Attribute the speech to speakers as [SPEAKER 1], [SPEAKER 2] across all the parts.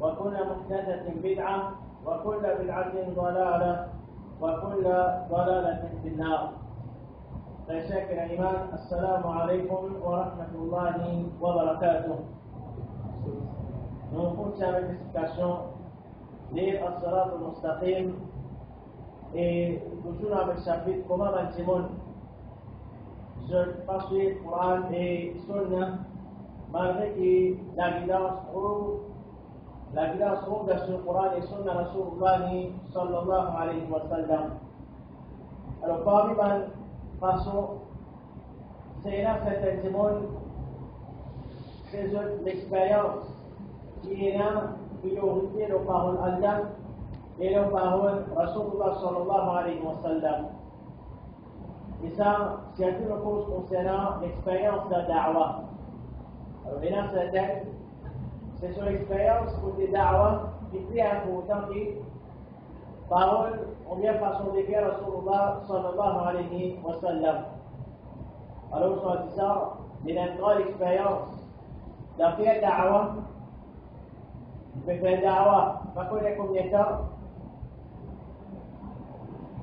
[SPEAKER 1] وكل محدثة بدعة وكل بدعة ضلالة وكل ضلالة في النار فشكر الإمام السلام عليكم ورحمة الله وبركاته Nous continuons avec l'explication lire As-Salat al-Mustaqim et toujours avec le chapitre Comment Al-Timon. Je passe le Coran et Sunna malgré que la guidance trouve لكن صعوبة درس القرآن سنة رسول الله صلى الله عليه وسلم لو طالبا قصوا سينفى تنتمون سيزل مكبايات سينا بلوهدي لقاه الألم إلقاه رسول الله صلى الله عليه وسلم إذا سيكون كورس concernant l'expérience de la da'wah. sur l'expérience ou des da'wah qui prient à vous autant des paroles ou bien façon de faire Rasulullah sallallahu alayhi wa sallam. Alors, soit disant, il a une grande expérience d'appeler da'wah. Il peut faire da'wah, pas connaître combien de temps.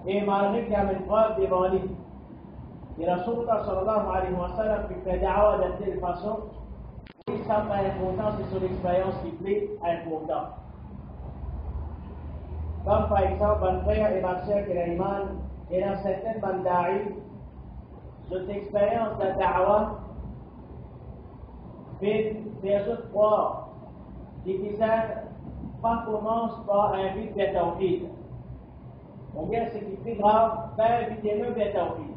[SPEAKER 1] Et malgré qu'il y a une preuve devant lui. Et Rasulullah sallallahu alayhi wa sallam peut faire da'wah de telle façon l'islam pas important, c'est son expérience qui plaît important. Comme par exemple, mon frère et ma soeur Kirayman, et dans certaines Bandari, cette expérience de fait des autres fois, qui disent pas commence par un vide de tawhid. Ou bien ce qui fait plus grave, faire évidemment de tawhid.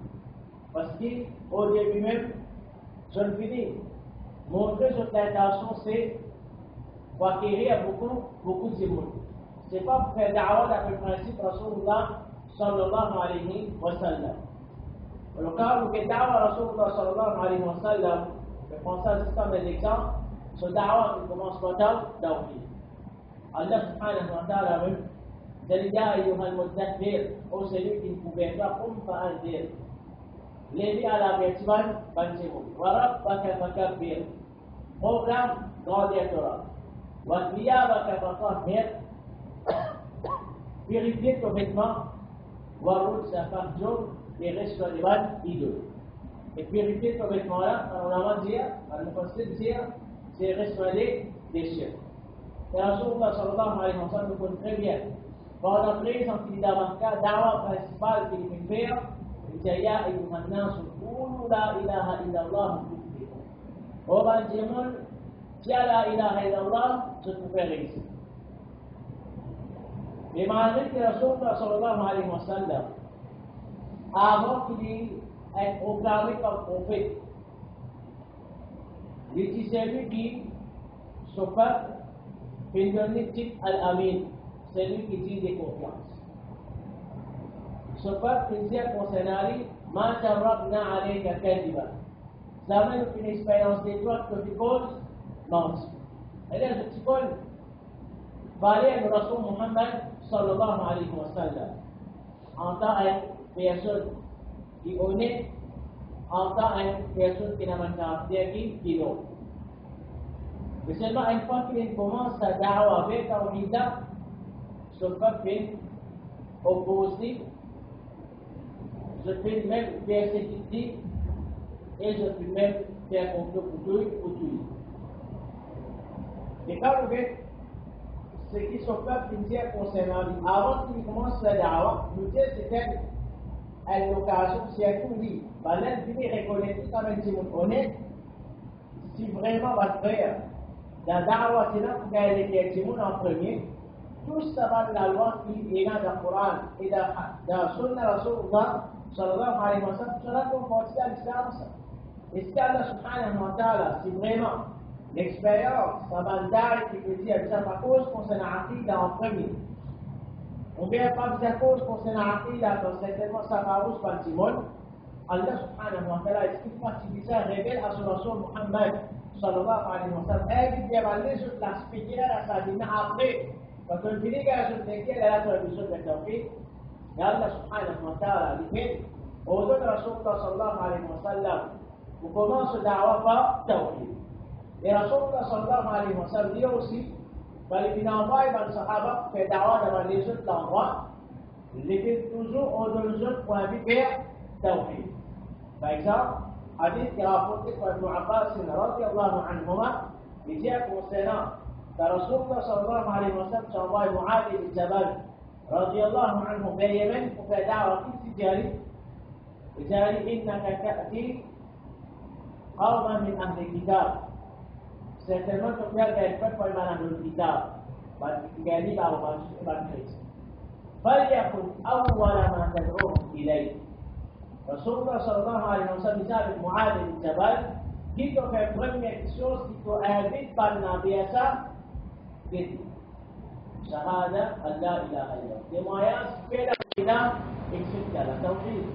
[SPEAKER 1] Parce बस्ती même ये विमेन जनफिनी montré son intention, c'est d'acquérir beaucoup, beaucoup de monde. Ce n'est pas pour faire da'wah d'après le principe Rasulullah sallallahu alayhi wa sallam. Le cas où fait da'wah Rasulullah sallallahu alayhi wa sallam, je prends ça juste comme un exemple, ce da'wah qui commence par tawhid. Allah subhanahu wa ta'ala même, c'est le gars, il y a un mot d'advir, ou celui qui ne pouvait pas, comme pas un dire. الذي على يجمن بنجمون وربك فكبر قولا نادي ترى وثيابك فطهر purifier ton vêtement وروج فاهجر بغش ولبان إيدول Et purifier ton vêtement là, par l'avant dire, par le principe dire, c'est restaurer des chiens. Et un jour, Allah sallallahu alayhi wa sallam nous connaît très bien. Pendant 13 ans, il y a un cas d'arbre principal qu'il fait faire, تلك يا أيها الناس قولوا لا إله إلا الله تفلحوا وبعد جمل يا لا إله إلا الله تفلحوا بما ذكر رسول الله صلى الله عليه وسلم أمرت لي أن أبارك الكوفيد لتسابقي صفات في النتيجة الأمين سنوكي تيدي كوفيانس شباب جنسية وسناري ما جربنا عليك كذبا زمان في الاكسبيرينس دي تروح تقول موت هذا تقول بالي الرسول محمد صلى الله عليه وسلم en tant que personne qui est honnête, en tant que personne qui n'a pas caractère qui est l'autre. Mais seulement une fois qu'il commence sa da'wa avec Tawhida, son peuple est opposé je peux même dit et je peux même faire complot pour tout pour Et quand vous voyez ce qui se fait concernant lui, avant qu'il commence la nous c'était à l'occasion, c'est bah, reconnaître quand même si si vraiment votre frère, la c'est là en premier, tout ça va dans la loi qui est dans le Coran et dans la Sunna صلى الله عليه وسلم cela comportait la différence. Islam subhanahu wa ta'ala, si vraiment l'expérience, la mandale qui te dit, elle vient à cause qu'on s'en a en premier. On vient pas à cause qu'on s'en a dans certainement sa paroisse pantimone. Allah subhanahu wa ta'ala explique moi qui ça révèle à son ancien Muhammad sallallahu alayhi wa sallam. Elle qui vient aller sur la spéciale à sa dîme après. Quand on finit qu'elle se déclare, elle a traduction de tawfiq. الله سبحانه وتعالى بكين وذكر رسول الله صلى الله عليه وسلم مقناص دعوة توحيد رسول الله صلى الله عليه وسلم ليوسي بل في نوعي من صحابة في دعوة من ليزد لغوة لكن تزو أدر زد وهبي بيع توحيد فإذا حديث رافضة ابن عباس رضي الله عنهما يجيك وسنا رسول الله صلى الله عليه وسلم صلى الله عليه وسلم معادي الجبل رضي الله عنه دائما في التجارة وجاري إنك تأتي قرضا من أهل الكتاب certainement que Pierre gagne pas pour الكتاب بعد التجارة أو بانكريس فليكن أول ما تدعوه إليه رسول الله صلى الله عليه وسلم سابق معاذ بن جبل dit que la première chose qu'il faut inviter par la شهادة أن لا إله إلا الله لما بنا الإله الشركة التوحيد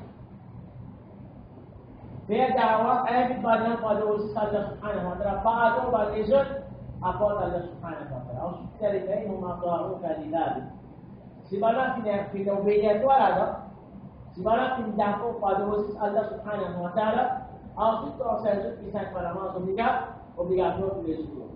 [SPEAKER 1] في دعوة أبي بدل قالوا الله سبحانه وتعالى بعد بالإجل أقول الله سبحانه وتعالى أو شكرتين هما طاعوك كذلك سبحانه في نوبية ورد سبحانه في دعوة قالوا الله سبحانه وتعالى أو شكرا سيجد إنسان فلما صدق في mesmo.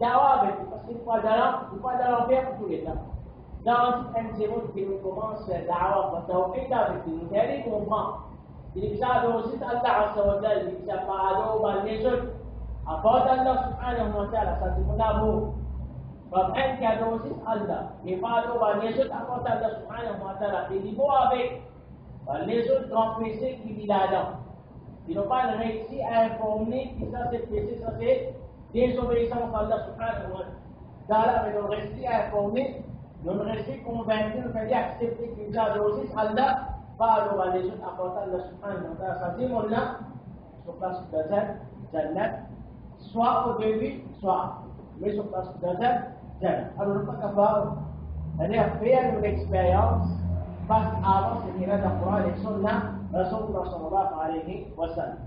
[SPEAKER 1] ضوابط parce qu'une fois dans une fois dans l'enfer pour tous les temps. Dans un zéro qui nous commence دعوة والتوحيد بالتالي comprend. Il dit ça dans aussi Allah Azza wa Jalla dit ça par Allah par les autres. Avant Allah subhanahu wa ta'ala ça dit mon amour. فبحيث كانوا وسيس الله يفعلوا بالنسبة أقوات الله سبحانه وتعالى في لبوا به بالنسبة confesser qu'il est là-dedans. Ils n'ont pas réussi à informer que ça c'est péché, ça c'est देशों में ये सब अल्लाह सुखान हुआ डाला university है कौन university convention for the accepting diagnosis Allah قالوا وليس أقوات الله سبحانه وتعالى خزيم الله سبحانه سبحانه جنة سواء بيبي سواء ليس سبحانه سبحانه جنة أنا نفك باو يعني فين من experience بس عرف سنة القرآن والسنة رسول الله صلى الله عليه وسلم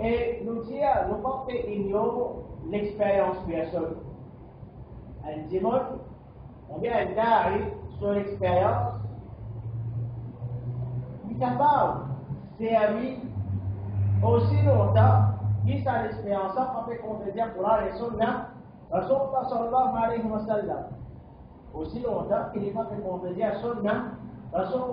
[SPEAKER 1] et nous dire, nous portons l'expérience personnelle. Un dit on vient un sur sur l'expérience, il t'a pas amis aussi longtemps, il sa l'expérience, on fait pour la raison là, alayhi aussi longtemps pas fait contredire son nom,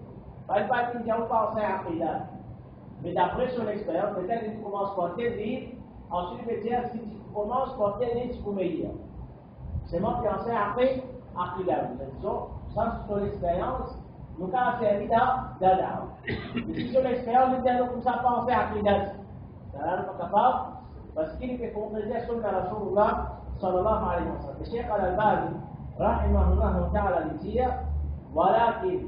[SPEAKER 1] Palpatine vient penser à Prida. Mais d'après son expérience, peut-être qu'il commence par dire, ensuite peut-être il commence par Tézir, tu peux dire. C'est mon fiancé après, après la vie. Disons, ça son expérience, nous avons servi Et si son expérience, nous avons comme ça penser à Prida. Ça n'a pas capable, parce qu'il fait compléter son Rasulullah sallallahu alayhi wa sallam. Le Cheikh Al-Albani, rahimahullah ta'ala, dit, voilà qu'il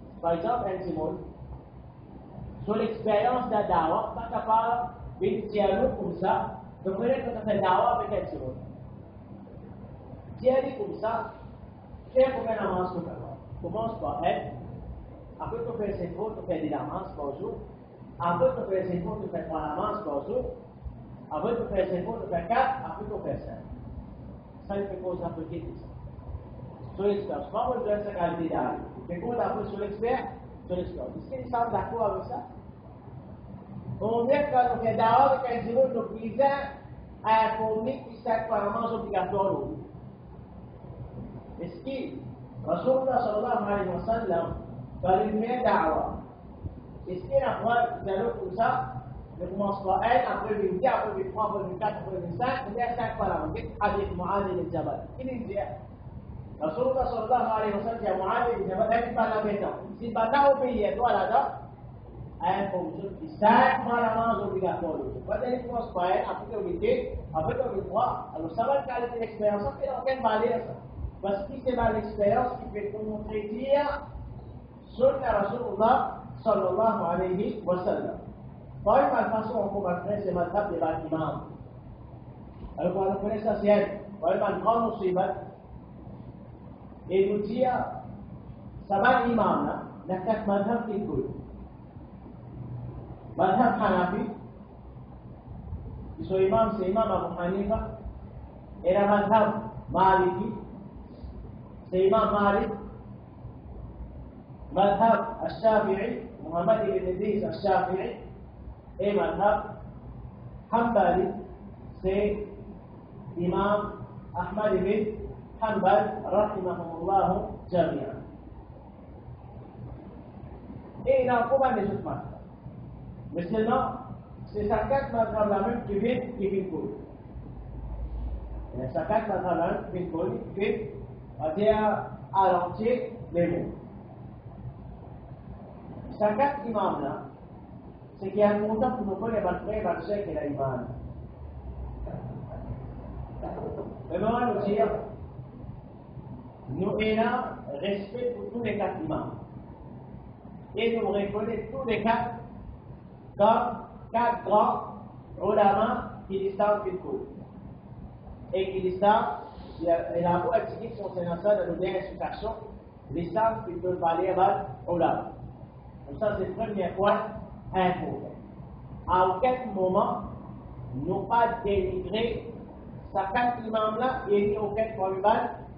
[SPEAKER 1] par exemple, un timon, sur l'expérience d'un dawa, quand tu n'as pas bénéficié à l'autre comme ça, tu peux dire que tu as fait un dawa avec un timon. Si elle est comme ça, fais combien d'avance pour toi Commence par elle, après tu fais 5 fois, tu fais des avances par jour, après tu fais 5 fois, tu fais 3 avances par jour, après tu fais 5 fois, tu fais 4, après tu fais 5. Ça, il fait cause un peu qui dit ça. Sur l'expérience, comment on peut faire sa qualité d'arrivée Pegou, dá para o senhor expert? O senhor expert. Diz que ele estava da cor, não sabe? Vamos ver que não quer dar aula, quer dizer, não quiser, aí é comigo que está com a mão obrigatório. Diz que, mas vamos dar só uma mais uma sala, para ele me dar aula. Diz que na rua, já não cruzar, je commence par elle, après je après je après je Rasulullah sallallahu alaihi wasallam cemaat di jabatan di tanah beta. Si batao pe ye to alada ayat komşu isaat mara namaz obligatorio. Pode ele com os pais, a porque eu dite, a porque eu dito, a sabbat kali de experiência que não tem valência. Mas que se vale experiência que feito no dia sunna Rasulullah sallallahu alaihi wasallam. Pai mal faço um pouco mais esse madhab de imam. Agora por essa ciência, pai mal conhece Erudia sama imamla nakkat madhab ikut. Madhab Hanafi, iso imam se imam Abu Hanifa, era madhab Maliki, se imam Malik, madhab Al-Shafi'i, Muhammad ibn Idris Al-Shafi'i, ए मजहब हम्बली से इमाम अहमद बिन Hanbal rahimahumullah jami'an. Ini nak apa ni sutma? Misalnya sesakat mazhaban kibit kibikul. Ya, sesakat mazhaban kibikul kibit dia alamci lemu. Sesakat imamnya sekian muda pun boleh berpegang pada sekian iman. Memang manusia nous ayons respect pour tous les quatre membres. Et nous reconnaissons tous les quatre comme quatre grands ulama qui distinguent une cour. Et qui distinguent, et la voix explique concernant ça dans nos les distingue qui peut parler à ulama. Donc ça, c'est le premier point important. À aucun moment, nous pas dénigrer ces quatre membres là et aucun point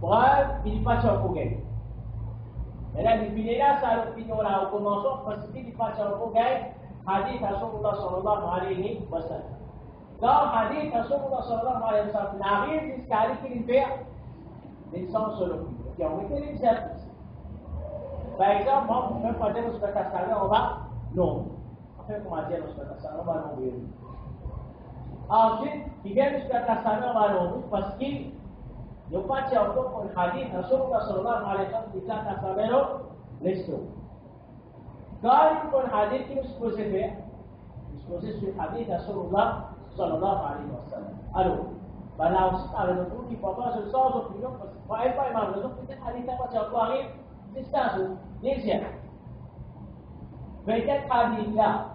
[SPEAKER 1] Preuve, Bilipachov gagne. Dalam dipilihlah seorang orang hukum masuk pasti Bilipachov gagne hadis Rasulullah sallallahu alaihi wasallam. Kalau hadis Rasulullah sallallahu alaihi wasallam lahir di sekali kirim pihak insan suluki. Yang itu inisiatif. Baiklah, mau mungkin pada sudah kasarnya orang no. Apa yang kemajuan sudah kasarnya orang no. Akhir, tiga sudah kasarnya orang no. Pasti نقاطع وقف الحديث رسول صلى الله عليه وسلم بتاعنا فمنه لسه قال يكون حديث مسكوزفة مسكوزفة الحديث رسول الله صلى الله عليه وسلم قالوا بلا وسط على نقول بابا سلساز في يوم بس وعيب ما يمر نقول في الحديث قطع الطاغين تستاسو نرجع بيتك قبيلة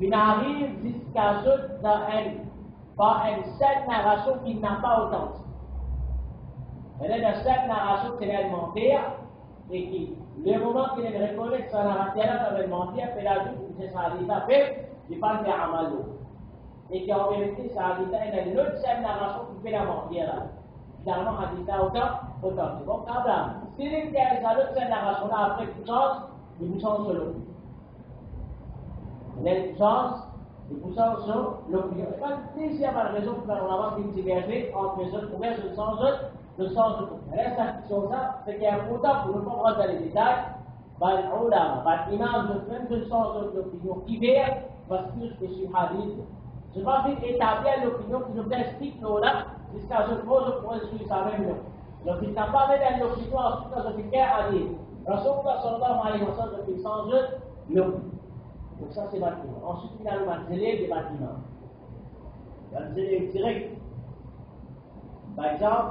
[SPEAKER 1] بنعرف تستاسو دائم فإن سنة رسول qui n'a pas autant Maintenant, chaque narration, c'est le mentir, et qui, le moment qu'il est reconnaître sa narration avec le mentir, puis la doute, c'est sa haditha, fait, il parle de Amalo. Et qui, en vérité, sa haditha, il a une autre chaîne narration qui fait la mentir, là. Hein. Finalement, ça autant, autant. C'est bon, quand même. S'il était avec sa autre chaîne narration, là, après, tu changes, il nous change l'autre. Les chances, les puissances sont l'opinion. C'est pas deuxième raison pour faire en avance une divergence entre les autres, pour les autres, sans autres le sens du couple. L'insertion ça, c'est qu'il y a un quota pour ne pas dans les détails, par l'ulama, par l'imam, de même le sens de l'opinion, qui vient, parce que je suis hadith. Je pense qu'il établir l'opinion qui nous explique l'ulama, jusqu'à ce que je pourrais suivre sa même nom. Donc il n'a pas même l'opinion, ensuite, quand je fais qu'un hadith. Rasulullah sallallahu alayhi wa sallam, je fais sens eux, l'opinion. Donc ça, c'est bâtiment. Ensuite, il y a le mazélé des bâtiments. Le mazélé direct. Par exemple,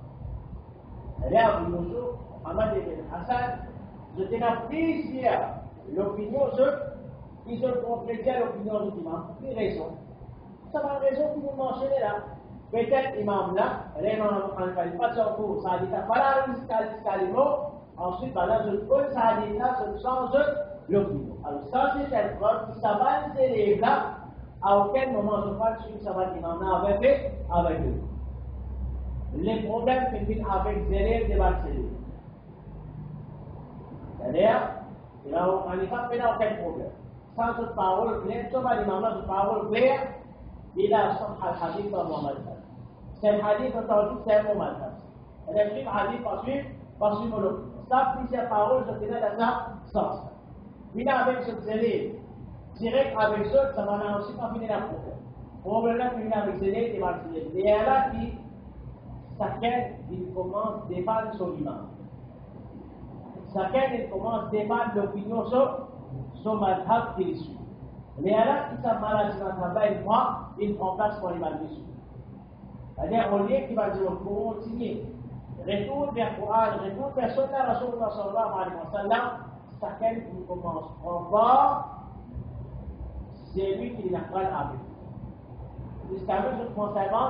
[SPEAKER 1] Riyad Yusuf, Ahmad ibn Hassan, je tiens à préciser l'opinion, ceux qui se contredisent l'opinion du l'imam, qui raison. Ça va raison que vous mentionnez là. Peut-être l'imam là, l'imam Hanbali, pas son cours, ça dit ça, par la ensuite, par là, je peux, ça dit là, ce sens de l'opinion. Alors, ça, c'est cette preuve qui s'avance, c'est les là, à aucun moment je que celui ça va l'imam là avec fait avec eux les problèmes qui viennent avec derrière des Marseillais. Derrière, il va au candidat, mais il n'a aucun problème. Sans cette parole claire, sauf à l'imam, toute parole claire, il a son hadith dans mon matin. C'est un hadith entendu, c'est Et matin. L'écrit hadith va suivre, va suivre l'autre. Ça, plusieurs paroles, je dirais dans un sens. Il a avec ce zélé, direct avec ceux, ça m'a aussi pas finir la problème. Problème qu'il a avec zélé, il va le Et elle a dit, Chacun, il commence à débattre son image. Chacun, il commence à débattre l'opinion sur son madhab qu'il suit. Mais alors, si ça malade dans sa il prend, il remplace son imam qu'il C'est-à-dire, au lieu qu'il va dire retour vers courage, retour vers le Coran, retourne vers Sunna Rasulullah son alayhi wa là. chacun, il commence encore c'est lui qui n'a pas avec. Jusqu'à ce que, conséquent,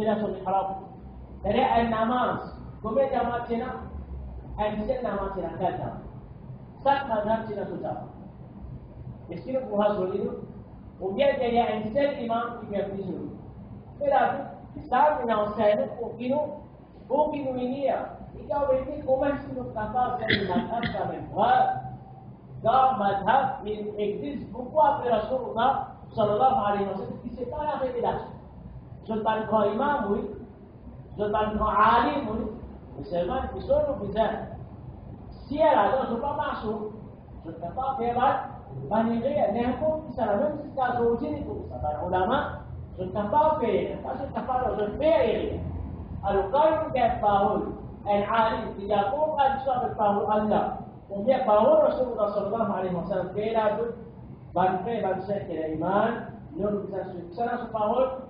[SPEAKER 1] خلاف الحرام dare ay namaz gome dama tena ay misen nama tena kata sakka na tena tuta yesiro ko hasoliro ubia je ya insel imam ibn abdizur bila sabu na usaino ko kino ko kino inia ikaw hindi kumasino kata sa madhab ka madhab da madhab min exist bukwa pe rasulullah sallallahu alaihi wasallam kisi para ke bilas Sultan kau imam pun Sultan kau alim pun Bisa mana? Bisa mana? Bisa Siapa tu? Sumpah masuk Sultan kau bebat dia, lah. ni aku bisa lalu Sista suci ni tu, ulama Sultan kau bebat, tak atau kau bebat Sultan kau bebat Alu kau yang kaya bahul Al alim, dia bukan suatu bahul Allah Dan dia bahul Rasulullah Sallallahu Alaihi Wasallam Bila tu Bantai bantai kira iman Nur bisa suci, sana suci bahul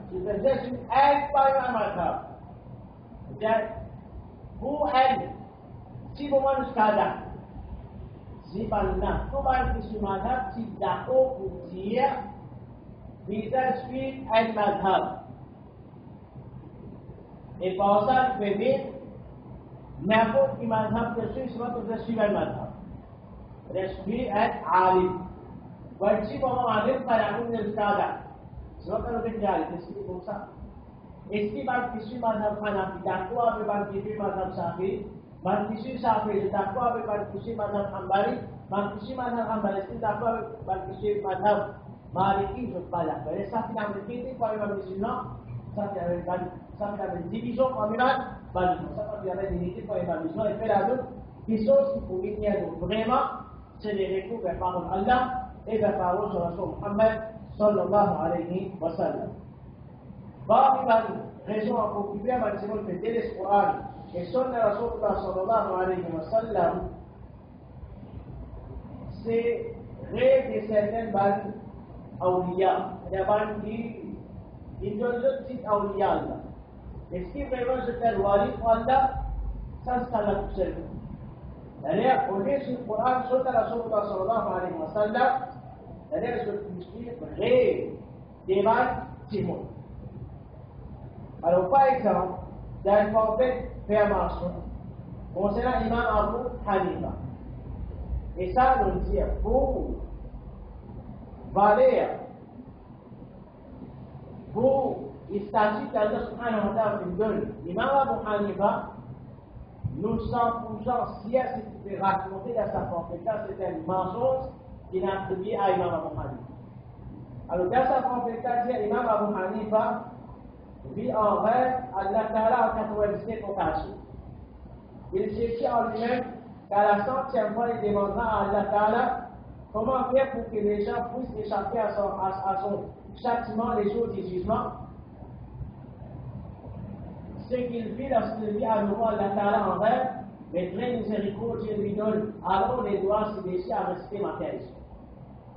[SPEAKER 1] is a just act by my mother. That who had and Sibuman Stada. Zibanna, Kuman Kisumana, Sidako Kujia, these are sweet and madhab. A person within महबूब की मजहब रशी इसमत रशी का मजहब रश्मी एट आलिम वर्षी को हम आलिम पर आलिम ने उसका Sebabkan orang kerja itu sendiri dosa. Esti bar kisui mazhab Hanafi, takwa apa bar kisui mazhab Syafi, bar kisui Syafi, takwa apa bar kisui mazhab Hanbali, bar kisui mazhab Hanbali, esti takwa apa bar kisui mazhab Maliki, itu pala. Jadi Syafi yang berkini, kalau yang berkini, Syafi yang berkini, Syafi yang berkini, Syafi yang berkini, Syafi yang berkini, Syafi yang berkini, Syafi yang berkini, Syafi yang berkini, Syafi yang berkini, Syafi yang berkini, Syafi yang berkini, Syafi yang berkini, Syafi yang berkini, Syafi yang berkini, صلى الله عليه وسلم باقي من رجوع كوكبية مرسمون في الدرس القرآن السنة رسول الله صلى الله عليه وسلم سي غير سيدن بان أولياء يعني بان دي انجلت سيد أولياء الله Eski peygamber der vali falda sen sana kusur. Yani o ne şu Kur'an sonra Resulullah sallallahu aleyhi ve sellem لازم tukusikie ree démarre »,« témoin. Alors par exemple, dans l'alphabet permanent, concernant l'imam Abu Hanifa, et ça veut dire pour valer pour il s'agit qu'Allah subhanahu wa ta'ala nous donne. L'imam Abu Hanifa, nous 100% si elle s'était raconté dans sa conférence, c'est un mensonge a à Imam Abu Hanifa. Alipaswa kumfikishia Imam Abu Hanifa vivre en rêve Allah Ta'ala en 97 occasions. Il dit en lui-même qu'à la centième fois il demanda à Allah Ta'ala comment faire pour que les gens puissent échapper à son, châtiment les jours du jugement. Ce qu'il vit lorsqu'il vit à nouveau Allah Ta'ala en rêve, mais très miséricordieux lui donne alors les doigts se déchirent à rester matériel.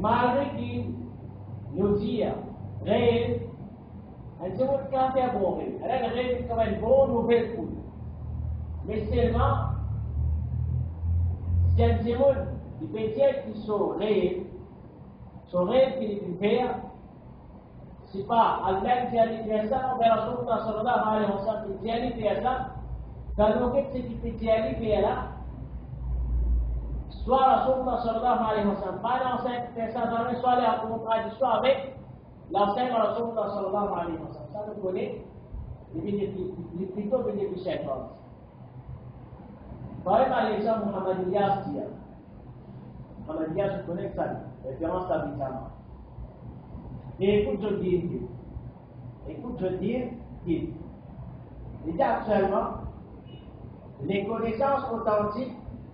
[SPEAKER 1] مارے کی نوجية غير هنسوي الكافية بوغي أنا غير كمان بون وبيتكون مثلما siamo i pensieri che sono re, sono re che l'idea si fa all'erzia di Piazza, ovvero sotto la salutà, ma le nostre pensieri di Piazza, da lunghezza di pensieri di Piazza, soit Rasulullah sallallahu alayhi wa sallam, pas l'enseigne soit avec l'enseigne alayhi sallam. Ça nous connaît les Par exemple, je connais ça, référence à Mais écoute, je dis, écoute, je dis, Et actuellement, les connaissances authentiques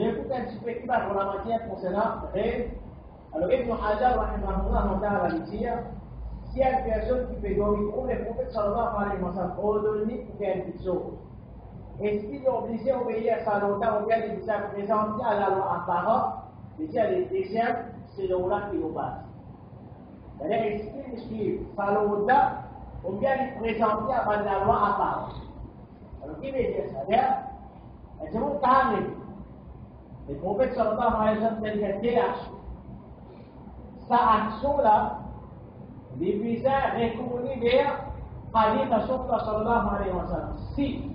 [SPEAKER 1] mais pour un petit peu dans la matière concernant rêve, alors Ibn Hajar, va dire il y a une personne qui fait dormir trop, le prophète sallallahu alayhi wa sallam ordonne pour faire une chose. Et s'il est obligé d'obéir à sa loi, ou bien il s'est présenté à la loi à apparente, il y a des exemples, c'est le là qui nous passe. C'est-à-dire, s'il suit sa loi, ou bien il présenté avant la loi à apparente. Alors, qui veut dire ça? C'est-à-dire, c'est mon L'éconvection normale devient TH. ساعة سولة la l'épuisant recourir vers حديث الشرطة صلى الله عليه وسلم سي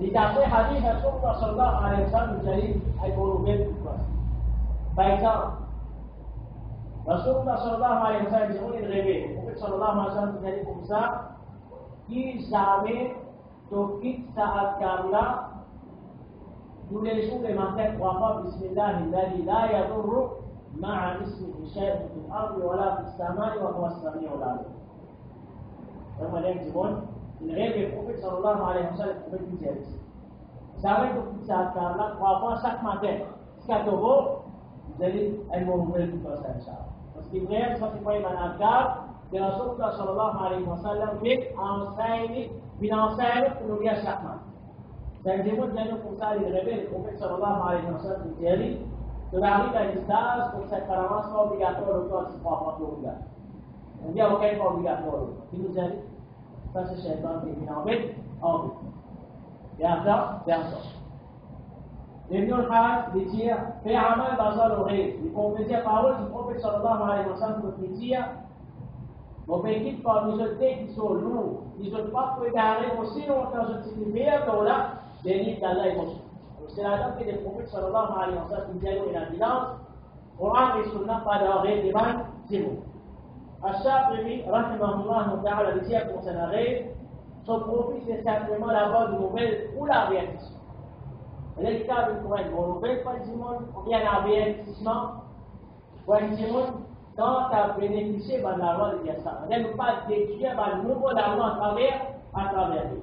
[SPEAKER 1] لتعطي حديث الشرطة صلى الله عليه وسلم الجليل يكون بين بيتا رسول الله صلى الله عليه وسلم يقول الغيبين وقت صلى الله عليه وسلم الجليل خمسة كي زامي تو كي ساعت كاملة تنشوك محتاج وقع بسم الله الذي لا يضر مع اسمه شيء في الارض ولا في السماء وهو السميع العليم. لما ليه تقول من غير الكوفيد صلى الله عليه وسلم كوفيد جالس. سامي كوفيد ساتكارلا وقع ما محتاج. سكتوه دليل المهمل في الدراسة إن شاء الله. بس بغير صفحة من أذكار برسول الله صلى الله عليه وسلم من أمثال من أمثال كلها شك محتاج. Dan dia pun jangan kursa di rebel Prophet sallallahu alaihi wasallam di Delhi. Tetapi dari istas kursa karawas kau obligatório untuk sebuah lugar. Dan dia bukan obligatório. Itu jadi faz syaitan kriminalmente óbvio. يعترف يعترف ابن الحاج بيتيا في عمل بازار غير يقوم بيتيا قاول يقوم صلى الله عليه وسلم بيتيا وبيجيب فارميزوتيك سولو يزول باكو يدعي وسيرو وتازو تسلمية دولا jenit bon. lal la emosyon. Se la dan ke deprofite sol Allah ma aliyansat ki mziano e la bilans, oran li souna pa la oran li ban, se moun. As sa premi, rante man mouman nou ta ou la lisey aponsen la rey, sou profite se sartreman la oran nou moumel pou la abeyatisman. Lèk tabe pou ren moun moumel pou an abeyatisman, pou an abeyatisman tante a pwenefise ban la oran li yasa. An eme pa detuye ban nou moumen la oran an travèr, an travèr li.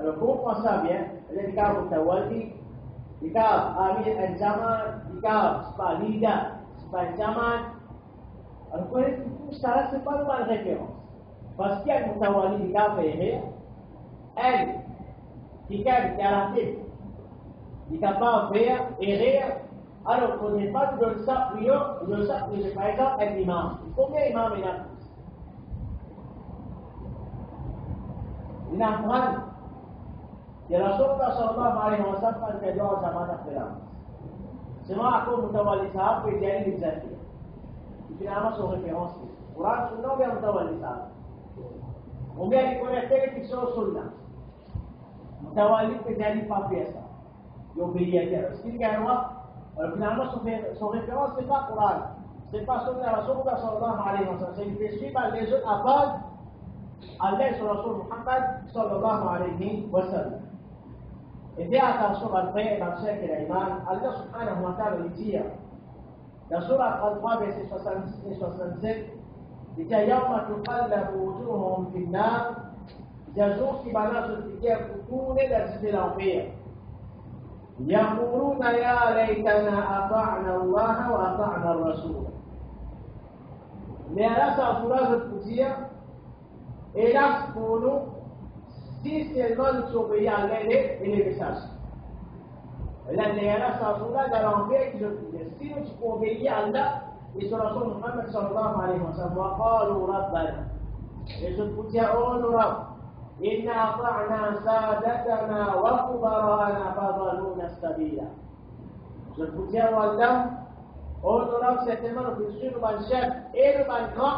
[SPEAKER 1] الحقوق والسابية التي كانت متوالية ikab amin al-zaman ikab sebab lidah sebab zaman al-Quran itu pun secara separuh pada referens pastian mutawali ikab fahiri al ikab jalatif ikab saya, saya, erir alo kodin pat dosa priyo dosa priyo saya al imam kumya imam inakus inakuan يا رسول الله صلى الله عليه وسلم قال تجاوز زمان الخلاف سماعكم متولي صاحب في جاني بزاتي لكن أنا سوف أتحوص قرآن سنة وبيع متولي صاحب وبيع لي كون أتكي في سوء سنة متولي في جاني فابي أسا يوم بيجي أتحوص سكين كأنه ما ولكن أنا سوف أتحوص سبا قرآن سبا سنة رسول الله صلى الله عليه وسلم سيبتشي بالجزء أفاد الله رسول محمد صلى الله عليه وسلم إذا أتصور الفيء بأسك الإيمان الله سبحانه وتعالى يتيا إذا يوم يقولون يا ليتنا أطعنا الله وأطعنا الرسول Mais à la fin de la disellement surveillé en l'air et les messages. la sans cela, dans l'enfer, ils ont dit, si nous obéis à Allah, et sur Rasul Muhammad sallallahu alayhi wa sallam, وقالوا ربنا يسبت يقول رب إنا أطعنا سادتنا وكبراءنا فضلونا السبيلا يسبت يقول الله قول رب certainement nous faisons le bon chef et le bon grand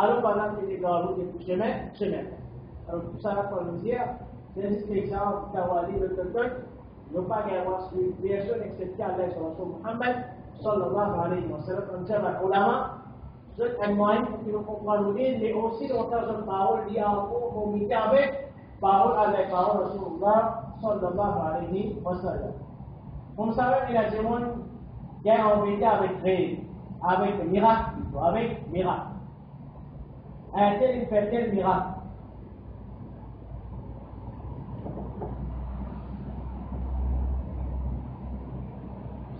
[SPEAKER 1] alors pendant que les garous des chemin chemin usada policía, desde que estaba Tawali de Tendor, no pagamos su inversión excepcional de Rasul Muhammad, sallallahu alayhi wa sallam, en tema ulama, c'est un moyen pour que nous comprenions, mais aussi dans une parole liée à vous, vous mettez avec parole avec parole Rasulullah, sallallahu alayhi wa sallam. Vous savez que la demande, il y a un métier avec rêve, avec miracle, avec miracle. Un tel, il fait tel miracle.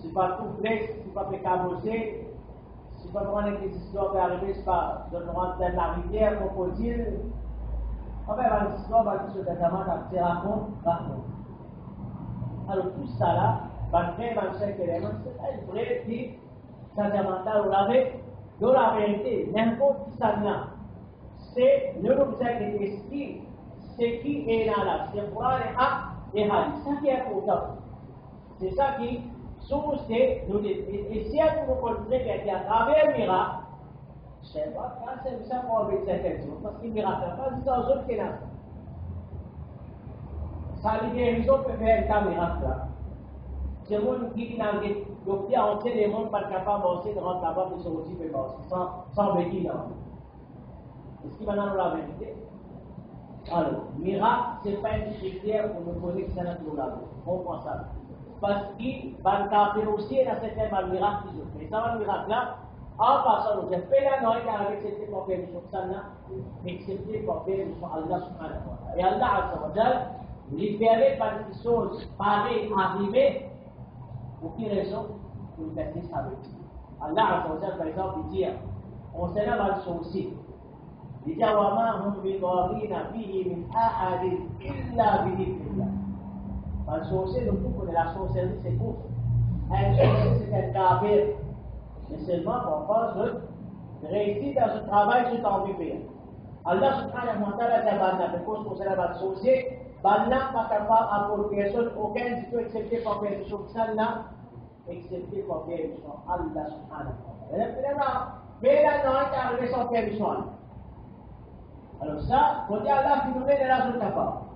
[SPEAKER 1] c'est pas tout frais, c'est pas pécabossé, c'est pas prendre les histoires qui c'est pas de la rivière, En fait, les histoires, que à si à ne Alors, tout ça là, va éléments, c'est un vrai un mental, vous l'avez, dans la vérité, n'importe qui ça n'a. C'est le objet de c'est qui est là, là, c'est quoi les actes c'est Ça qui est important. C'est ça qui source et siècle pour continuer qu'il y a à travers le miracle, je ne sais pas, quand c'est ça qu'on veut dire cette chose, parce qu'il miracle, n'a pas a pas de chose qui est là. Ça veut dire qu'ils ont fait un tas miracle là. Hein. C'est mon qui qui n'a rien. Donc, il y a un tel monde pas capable de rentrer là-bas pour se retirer dans ce sens, sans venir hein. Est-ce qu'il va dans la vérité? Alors, miracle, ce n'est pas un critère pour nous connaître c'est un tour là On pense à ça. parce qu'ils vont taper aussi dans certains malmirats qu'ils ont. Et ça, malmirat-là, en passant aux pénanoïdes avec cette époque de Shuksanna, excepté époque de Allah subhanahu wa ta'ala. Et Allah azza wa jal, libéré par des choses pareilles, arrivée, pour qui raison Pour une bêtise avec lui. Allah azza wa jal, par exemple, il dit, on s'est là mal sourci il dit, وَمَا هُمْ بِضَارِينَ فِيهِ مِنْ أَحَدٍ إِلَّا dit. Un sorcier, nous trouvons que la sorcellerie, c'est quoi? Un sorcier, c'est un cabir. Mais seulement qu'on pense réussir dans ce travail tout en vivant. Allah subhanahu wa ta'ala dit à because pour cela, le sorcier, Banna pas capable à pour personne, aucun du tout excepté pour par permission Sanna, excepté pour par permission Allah subhanahu wa ta'ala. Finalement, mais là, non, est arrivé sans permission. Alors ça, côté Allah qui nous met des raisons capables.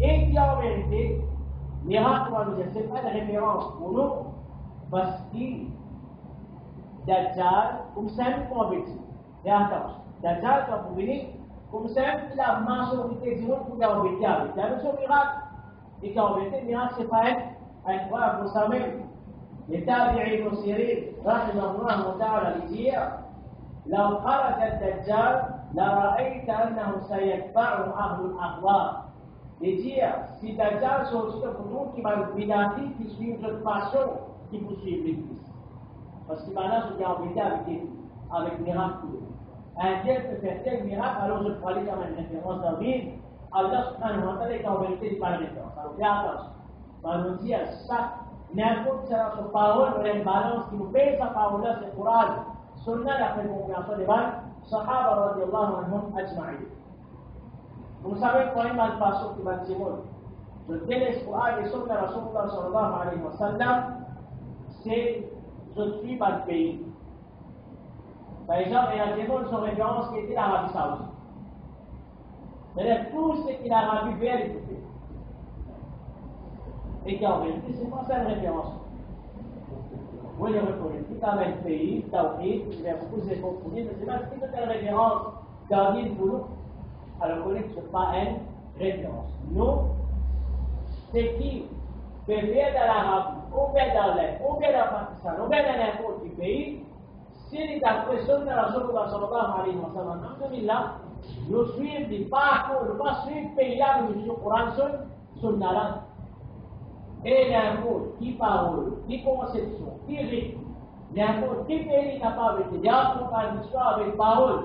[SPEAKER 1] ايه الجواب دي نهايه المجسم انغمارات بس دي دجال كمسان كومبيتي يا تاوس دجال كومبيني كمسان لا ما شو بيتي زمن كنا بيتيا بيتيا شو بيغات يكاو بيتي نهايه صفات انواع مسامين للتابع ابن سيرين رحمه الله تعالى لو خرج الدجال لرأيت أنه سيتبع أهل الأهواء dizia Dezia si dagea solicită cu ultima binati și sfântă pasion qui vous suivez Christ. Parce que maintenant, je suis embêté avec, avec miracle. Un tel peut faire tel miracle, alors je parlais comme une référence dans l'île. Allah subhanahu wa ta'ala est en vérité de par référence. Alors, é attention. On não dit à chaque, n'importe quelle autre parole, on a une balance qui nous fait sa parole-là, c'est Coran. Sunna, la précompréhension des balles, Sahaba radiallahu anhum ajma'in. Vous savez quand une malfaçon qui va le désespoir et sauf la Rasulullah sallallahu alayhi wa sallam, c'est je suis mal payé. Par exemple, il y a des mots de référence qui était l'Arabie Saoudite. Mais tout ce qu'il a rendu vers les Et qu'en réalité, c'est pas ça une référence. Vous les reconnaissez, tout un même pays, Tawhid, il a beaucoup de mais c'est pas ce que référence, Tawhid, boulot. alcoolique ce n'est pas une référence. Nous, c'est qui bébé dans l'Arabie, ou bien dans l'Est, ou bien dans Pakistan, ou bien dans n'importe quel pays, s'il est impressionné dans la zone où sallallahu alayhi wa sallam, alhamdulillah, nous suivons les parcours, nous pas suivre le pays-là, nous suivons le Coran sur là. Et n'importe qui parole, qui conception, qui rythme, n'importe qui pays est capable de dire, on parle d'histoire avec parole,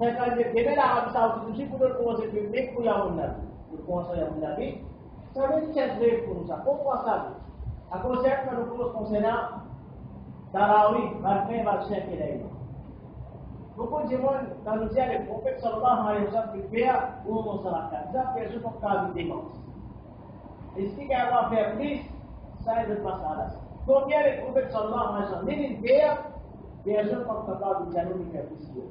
[SPEAKER 1] setan dia bebelah Arab Saudi tu si pun kuasa dia mereka yang benar berkuasa yang benar ni sampai ni saya sudah berusaha aku kuasa ni aku sejak tahun dua puluh tahun sena tarawih berapa berapa kita ini buku zaman tahun dia ni bukan salah hari usah dibayar uang masalah kan tapi esok kau di mana isti kaya apa family saya berpas ada kau ni ada bukan salah hari usah ni ni bayar Biasa pak kata di channel ni kerja siapa?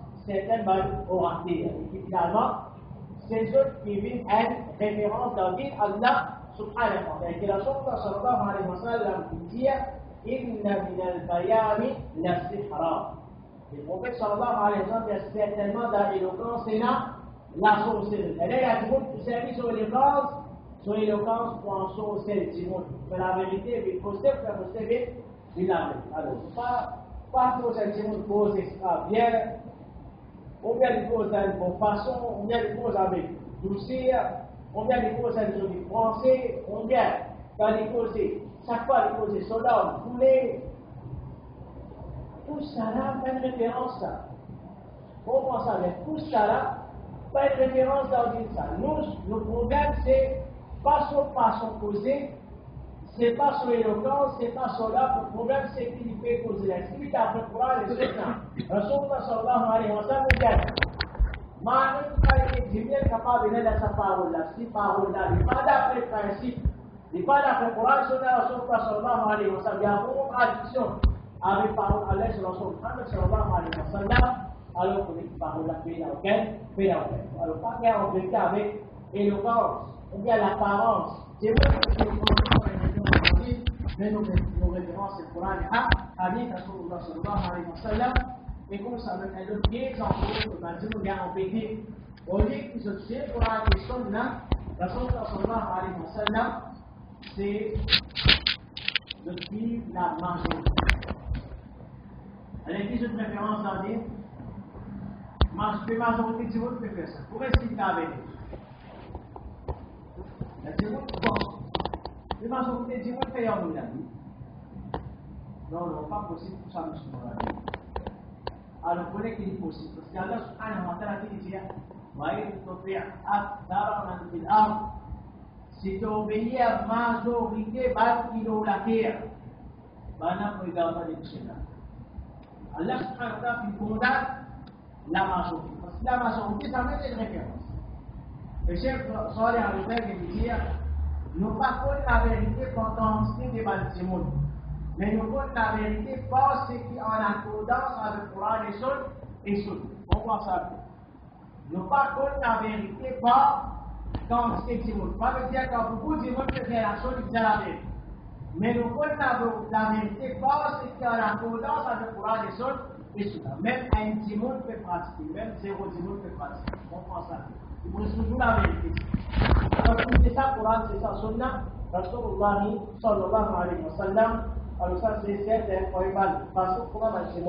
[SPEAKER 1] certains mal orientés. Et euh, finalement, c'est ceux qui référence dans vie Allah subhanahu wa ta'ala. Et la de sallallahu alayhi wa dit al la Le prophète certainement dans l'éloquence, c'est la il y a sur l'éloquence, sur l'éloquence pour la vérité, est possible, mais il Alors, pas, pas cause bien. On Combien de une bonne façon, on vient de choses avec douceur, vient de choses avec ont du on on dans les causes, chaque fois les causes soldats, poulet. Tout ça là, pas une référence. à ça, mais tout ça là, pas une référence dans ça. Nous, le problème, c'est passons, façon poser c'est pas son éloquence, c'est pas son âme. Le problème, c'est qu'il fait poser la suite après et à alayhi wa sallam capable de sa parole, parole là, n'est pas d'après principe, n'est pas d'après Coran, alayhi wa sallam. Il y a une contradiction avec parole sur alors là, la Alors, pas bien avec éloquence, ou bien l'apparence. منه l'obédience au Coran et à Hadith Rasulullah sallallahu alayhi wa sallam. Et comme ça nous aide bien exemple que Mazou nous a empêché. Au lieu qu'ils observent le Coran et Sunna, Rasulullah sallallahu alayhi wa sallam, c'est de suivre la majorité. Elle existe une préférence dans dire Mas que majorité, c'est votre préférence. Pourquoi est-ce qu'il t'a avec La seconde L'image vous dit, vous payez mon ami. Non, non, pas possible pour ça, monsieur Morali. Alors, vous voyez qu'il est possible. Parce qu'Allah subhanahu wa ta'ala dit, وإن تطيع أكثر من في الأرض ستوبيه ما زوغيك بات كيلو لكير بنا قيدامة لكسنا الله سبحانه وتعالى في الكوندات لا ما زوغيك بس لا ما زوغيك سامي للغير الشيخ صالح على ذلك بيجيه Nous pas la vérité pendant ce débat de monde. Mais nous comptons la vérité par ce qui est en accordance avec le Coran et Sunna et Sunna. On voit ça. Nous pas la vérité par quand ce qui monde. Ça veut dire a beaucoup de monde fait la chose, ils la vérité. Mais nous comptons la vérité par ce qui est en accordance avec le Coran et Sunna et cela, même un timon peut pratiquer, même zéro timon peut pratiquer. On prend ça. Il toujours la vérité. Alors, c'est ça, c'est ça, Sunna. Rasulullah sallallahu alayhi wa Alors, ça, c'est Parce que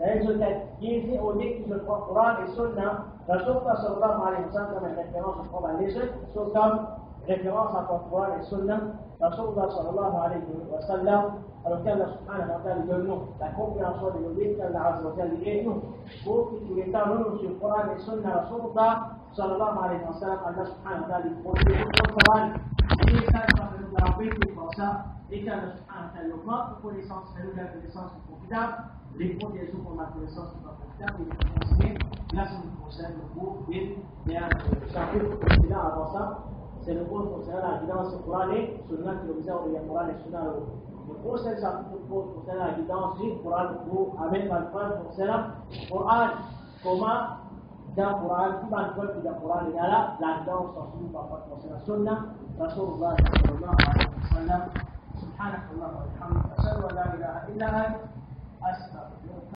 [SPEAKER 1] D'ailleurs, je qui dit que le Coran et Sunna, Rasulullah sallallahu alayhi wa comme référence les autres sont comme دراسة أقوال السنة رسول الله صلى الله عليه وسلم الله سبحانه وتعالى يقول له لكم يا رسول الله يقول الله عز وجل إيه قلت تريد أن ننسي القرآن السنة رسول الله صلى الله عليه وسلم الله سبحانه وتعالى يقول له قلت القرآن إذا كان في الدراسة، إذا كان سبحانه وتعالى يقول لك كل إنسان سهل لك كل إنسان سهل لك كل إنسان سهل لك كل إنسان سهل لك كل إنسان سهل لك كل إنسان سهل لك كل إنسان سهل لك كل إنسان سهل لك كل إنسان سهل لك كل إنسان سهل لك كل إنسان سهل لك كل إنسان سهل لك كل إنسان سهل لك كل إنسان سهل لك كل إنسان سهل لك كل إنسان سهل لك كل إنسان سهل لك كل إنسان سهل لك سنقول فرسان عجدان سقران سنة لبزا ويا قرآن السنة لو يقول سنسا تقول فرسان عجدان سي قرآن هو أمين بالفرد فرسان قرآن كما دا قرآن كما نقول دا قرآن لا لا عجدان سرسول بأفرد فرسان سنة رسول الله صلى الله عليه وسلم سبحانك الله وبحمدك أشهد أن لا إله إلا أنت أستغفرك